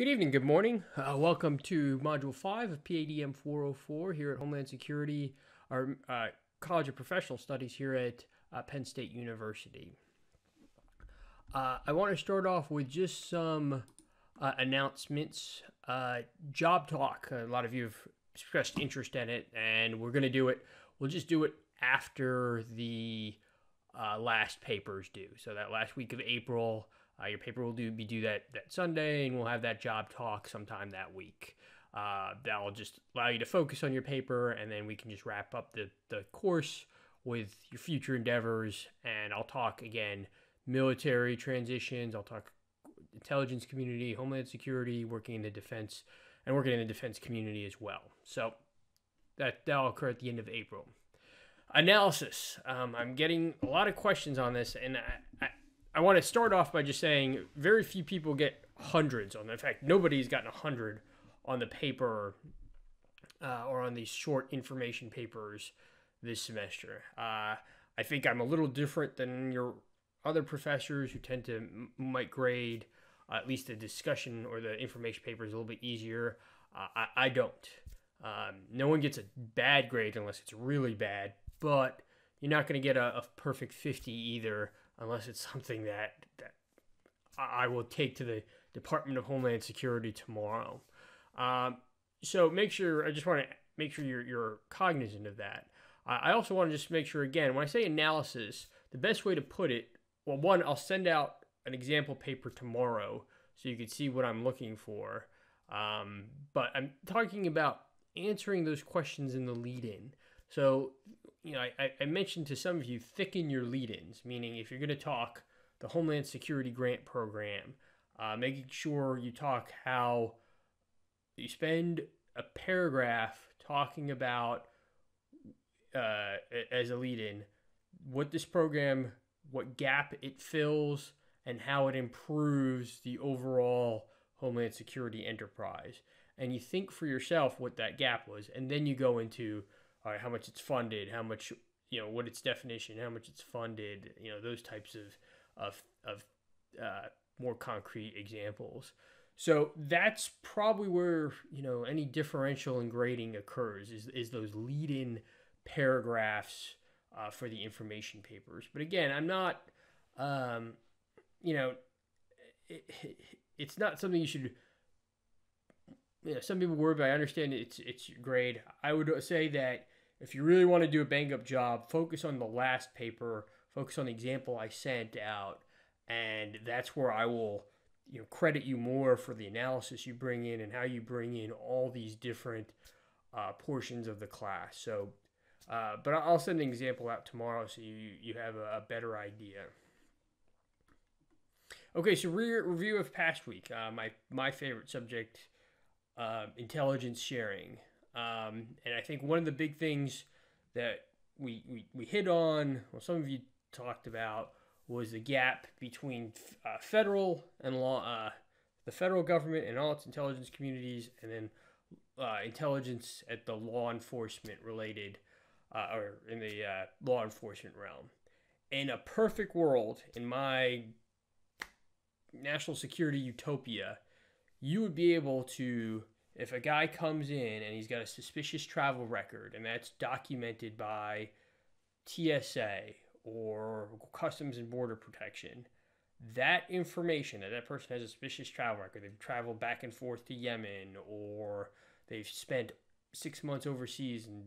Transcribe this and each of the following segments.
Good evening, good morning. Uh, welcome to Module 5 of PADM 404 here at Homeland Security, our uh, College of Professional Studies here at uh, Penn State University. Uh, I want to start off with just some uh, announcements. Uh, job talk. A lot of you have expressed interest in it, and we're going to do it. We'll just do it after the last papers due. So, that last week of April. Uh, your paper will do, be due that, that Sunday, and we'll have that job talk sometime that week. Uh, that'll just allow you to focus on your paper, and then we can just wrap up the, the course with your future endeavors. And I'll talk again military transitions, I'll talk intelligence community, homeland security, working in the defense, and working in the defense community as well. So that, that'll occur at the end of April analysis. Um, I'm getting a lot of questions on this, and I, I, I want to start off by just saying very few people get hundreds on. In fact, nobody's gotten a hundred on the paper uh, or on these short information papers this semester. Uh, I think I'm a little different than your other professors who tend to m- might grade uh, at least the discussion or the information papers a little bit easier. Uh, I, I, don't. Um, no one gets a bad grade unless it's really bad, but you're not going to get a, a perfect 50 either unless it's something that that I will take to the Department of Homeland Security tomorrow. Um, so make sure I just want to make sure you're you're cognizant of that. I also want to just make sure again when I say analysis, the best way to put it, well, one I'll send out an example paper tomorrow so you can see what I'm looking for. Um, but I'm talking about answering those questions in the lead-in. So you know, I, I mentioned to some of you, thicken your lead-ins, meaning if you're going to talk the Homeland Security Grant Program, uh, making sure you talk how you spend a paragraph talking about uh, as a lead-in what this program, what gap it fills, and how it improves the overall Homeland Security enterprise. And you think for yourself what that gap was, and then you go into all right, how much it's funded, how much you know, what its definition, how much it's funded, you know, those types of of of uh, more concrete examples. So that's probably where you know any differential in grading occurs is is those lead-in paragraphs uh, for the information papers. But again, I'm not, um, you know, it, it's not something you should. You know, some people worry, but I understand it's it's grade. I would say that if you really want to do a bang up job, focus on the last paper, focus on the example I sent out, and that's where I will you know credit you more for the analysis you bring in and how you bring in all these different uh, portions of the class. So, uh, but I'll send an example out tomorrow so you you have a, a better idea. Okay, so re- review of past week. Uh, my my favorite subject, uh, intelligence sharing. Um, and I think one of the big things that we, we, we hit on, well, some of you talked about, was the gap between uh, federal and law, uh, the federal government and all its intelligence communities, and then uh, intelligence at the law enforcement related uh, or in the uh, law enforcement realm. In a perfect world, in my national security utopia, you would be able to if a guy comes in and he's got a suspicious travel record and that's documented by TSA or Customs and Border Protection, that information that that person has a suspicious travel record, they've traveled back and forth to Yemen or they've spent six months overseas in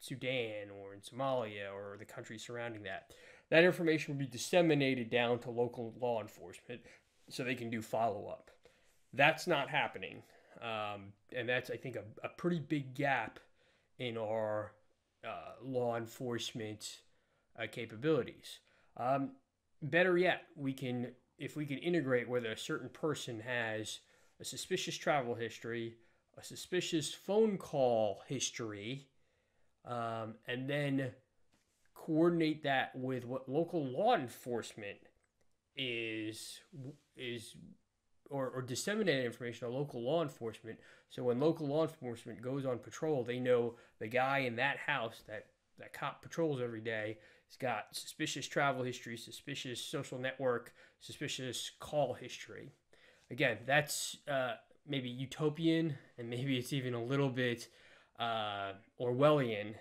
Sudan or in Somalia or the countries surrounding that. That information will be disseminated down to local law enforcement so they can do follow up. That's not happening um, and that's, I think, a, a pretty big gap in our uh, law enforcement uh, capabilities. Um, better yet, we can, if we can integrate whether a certain person has a suspicious travel history, a suspicious phone call history, um, and then coordinate that with what local law enforcement is is or, or disseminate information to local law enforcement. So when local law enforcement goes on patrol, they know the guy in that house that that cop patrols every day has got suspicious travel history, suspicious social network, suspicious call history. Again, that's uh, maybe utopian and maybe it's even a little bit uh, Orwellian,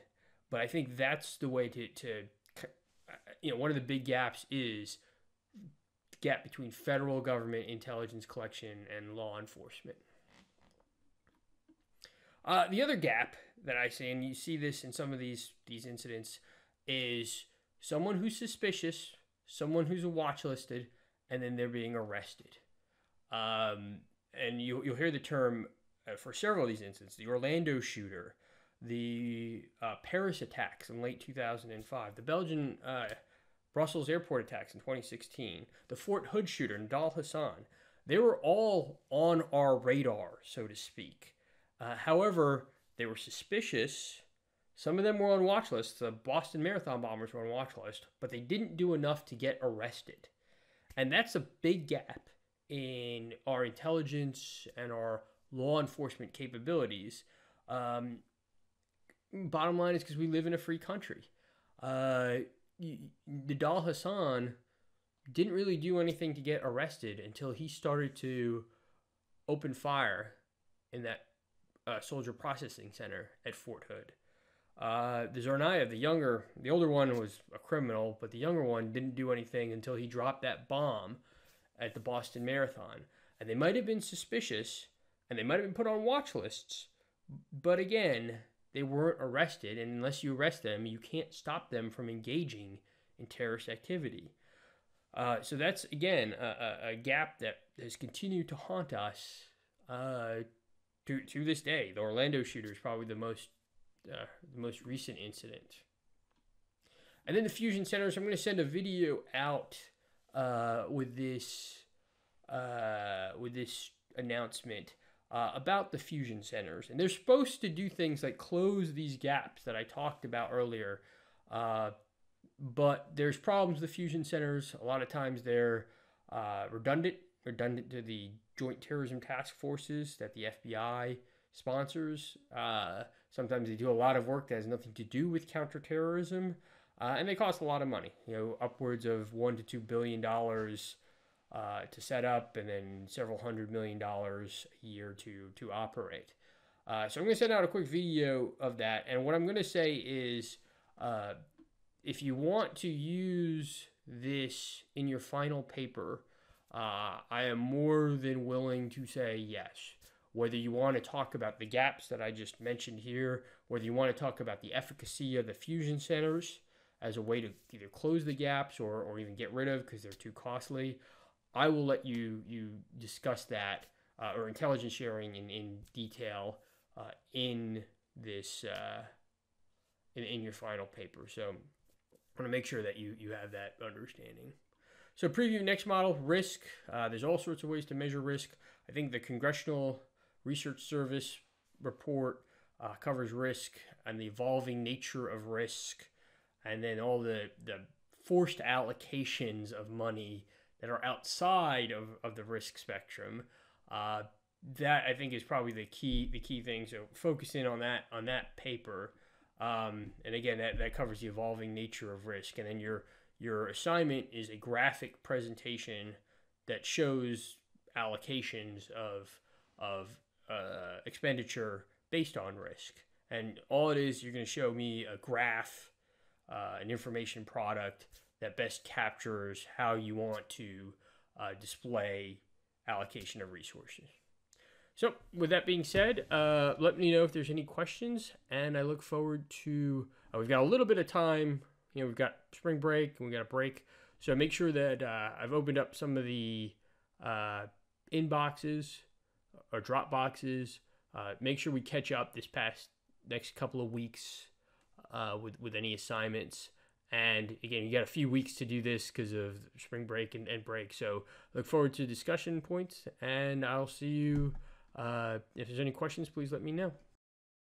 but I think that's the way to, to you know one of the big gaps is gap between federal government intelligence collection and law enforcement. Uh, the other gap that I see, and you see this in some of these these incidents, is someone who's suspicious, someone who's watch listed, and then they're being arrested. Um, and you, you'll hear the term uh, for several of these incidents the Orlando shooter, the uh, Paris attacks in late 2005, the Belgian uh, Brussels airport attacks in 2016, the Fort Hood shooter, Nidal Hasan. They were all on our radar, so to speak. Uh, however, they were suspicious. Some of them were on watch lists. The Boston Marathon bombers were on watch list, but they didn't do enough to get arrested. And that's a big gap in our intelligence and our law enforcement capabilities. Um, bottom line is because we live in a free country. Uh, Nidal Hasan didn't really do anything to get arrested until he started to open fire in that uh, soldier processing center at Fort Hood. Uh, the Tsarnaev, the younger, the older one was a criminal, but the younger one didn't do anything until he dropped that bomb at the Boston Marathon. And they might have been suspicious and they might have been put on watch lists, but again, they weren't arrested. And unless you arrest them, you can't stop them from engaging in terrorist activity. Uh, so that's, again, a, a, gap that has continued to haunt us uh, to, to this day. The Orlando shooter is probably the most, uh, the most recent incident. And then the fusion centers, I'm going to send a video out uh, with this uh, with this announcement uh, about the fusion centers, and they're supposed to do things like close these gaps that I talked about earlier. Uh, but there's problems with the fusion centers. A lot of times they're uh, redundant, redundant to the joint terrorism task forces that the FBI sponsors. Uh, sometimes they do a lot of work that has nothing to do with counterterrorism uh, and they cost a lot of money. You know, upwards of one to two billion dollars uh, to set up, and then several hundred million dollars a year to to operate. Uh, so I'm going to send out a quick video of that, and what I'm going to say is, uh, if you want to use this in your final paper, uh, I am more than willing to say yes. Whether you want to talk about the gaps that I just mentioned here, whether you want to talk about the efficacy of the fusion centers, as a way to either close the gaps or, or even get rid of because they're too costly. I will let you you discuss that uh, or intelligence sharing in, in detail uh, in this uh, in, in your final paper. So I want to make sure that you you have that understanding. So preview next model risk. Uh, there's all sorts of ways to measure risk. I think the Congressional Research Service report uh, covers risk and the evolving nature of risk and then all the the forced allocations of money that are outside of, of the risk spectrum. Uh, that I think is probably the key the key thing. So focus in on that on that paper. Um, and again, that, that covers the evolving nature of risk. And then your your assignment is a graphic presentation that shows allocations of of uh, expenditure based on risk. And all it is, you're going to show me a graph uh, an information product that best captures how you want to uh, display allocation of resources. So, with that being said, uh, let me know if there's any questions, and I look forward to. Uh, we've got a little bit of time. You know, we've got spring break and we got a break, so make sure that uh, I've opened up some of the uh, inboxes or drop boxes. make sure we catch up this past next couple of weeks uh, with with any assignments. And again, you got a few weeks to do this because of spring break and, and break. So look forward to discussion points, and I'll see you. Uh, if there's any questions, please let me know.